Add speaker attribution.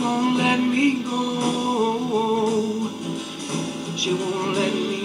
Speaker 1: won't let me go. She won't let me go.